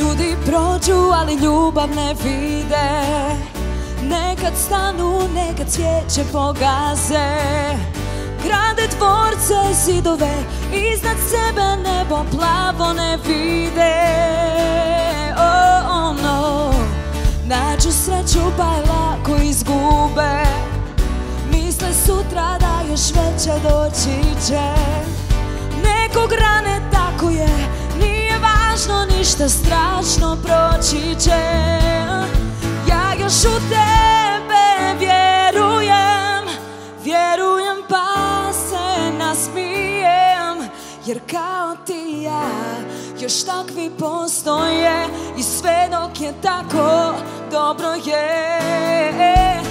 Ljudi prođu, ali ljubav ne vide. Nekad stanu, nekad cvijeće pogaze. Grade dvorce, zidove Iznad sebe nebo plavo ne vide. Oh, oh no Nađu sreću pa je lako izgube. Misle sutra da još veće doći će. Nekog ništa strašno proći će. Ja još u tebe vjerujem Vjerujem pa se nasmijem Jer kao ti ja još takvi postoje I sve dok je tako dobro je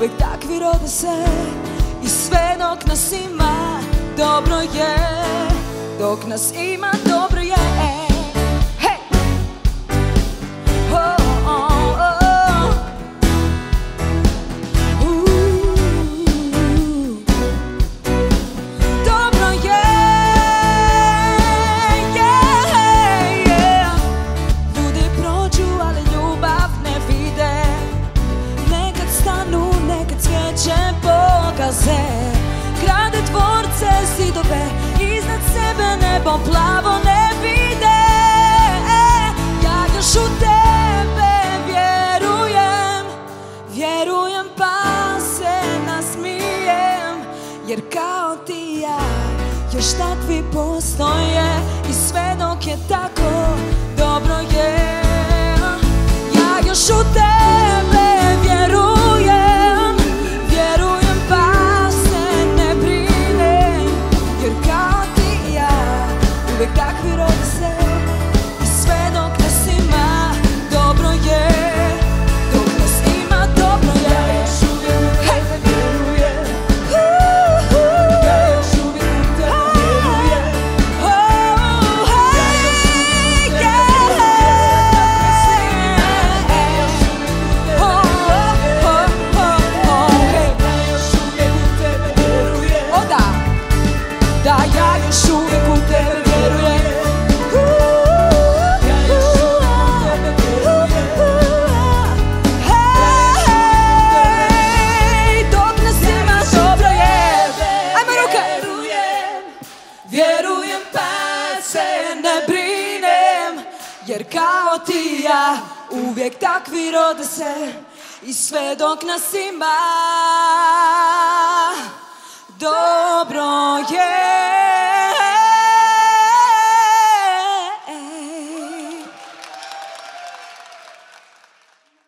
uvijek takvi rode se I sve dok nas ima dobro je. Dok nas ima dobro je zidove Iznad sebe nebo plavo ne vide. Ja još u tebe vjerujem Vjerujem pa se nasmijem Jer kao ti ja još takvi postoje I uvijek Jer kao ti ja uvijek takvi rode se I sve dok nas ima